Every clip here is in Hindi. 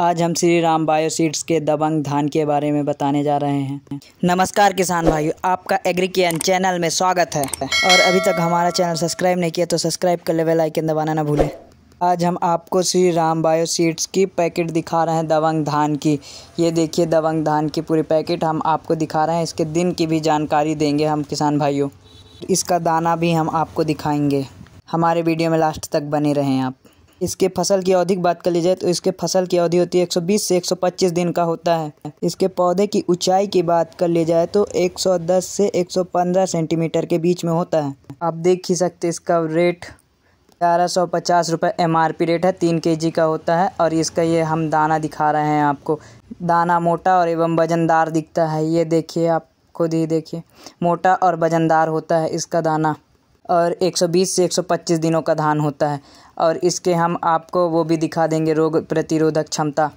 आज हम श्री राम बायो सीड्स के दबंग धान के बारे में बताने जा रहे हैं। नमस्कार किसान भाइयों, आपका एग्रीकियन चैनल में स्वागत है। और अभी तक हमारा चैनल सब्सक्राइब नहीं किया तो सब्सक्राइब कर ले, बेल आइकन दबाना ना भूलें। आज हम आपको श्री राम बायो सीड्स की पैकेट दिखा रहे हैं दबंग धान की। ये देखिए, दबंग धान की पूरी पैकेट हम आपको दिखा रहे हैं। इसके दिन की भी जानकारी देंगे हम किसान भाइयों। इसका दाना भी हम आपको दिखाएँगे। हमारे वीडियो में लास्ट तक बने रहें आप। इसके फ़सल की अवधि की बात कर ली जाए तो इसके फ़सल की अवधि होती है 120 से 125 दिन का होता है। इसके पौधे की ऊंचाई की बात कर ली जाए तो 110 से 115 सेंटीमीटर के बीच में होता है। आप देख ही सकते इसका रेट ग्यारह सौ पचास रुपये एम रेट है, तीन के जी का होता है और इसका ये हम दाना दिखा रहे हैं आपको। दाना मोटा और एवं वजनदार दिखता है। ये देखिए आप खुद ही देखिए, मोटा और वजनदार होता है इसका दाना। और 120 से 125 दिनों का धान होता है। और इसके हम आपको वो भी दिखा देंगे, रोग प्रतिरोधक क्षमता।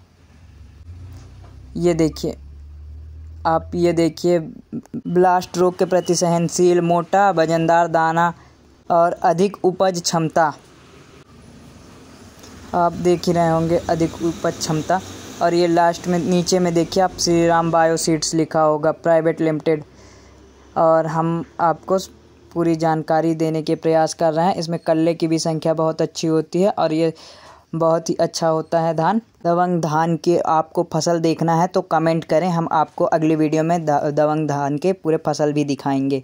ये देखिए, आप ये देखिए, ब्लास्ट रोग के प्रति सहनशील, मोटा, वजनदार दाना और अधिक उपज क्षमता। आप देख ही रहे होंगे, अधिक उपज क्षमता। और ये लास्ट में, नीचे में देखिए, आप श्री राम बायो सीड्स लिखा होगा प्राइवेट लिमिटेड और हम आपको पूरी जानकारी देने के प्रयास कर रहे हैं। इसमें कल्ले की भी संख्या बहुत अच्छी होती है और ये बहुत ही अच्छा होता है धान। दवंग धान के आपको फ़सल देखना है तो कमेंट करें। हम आपको अगली वीडियो में दवंग धान के पूरे फ़सल भी दिखाएँगे।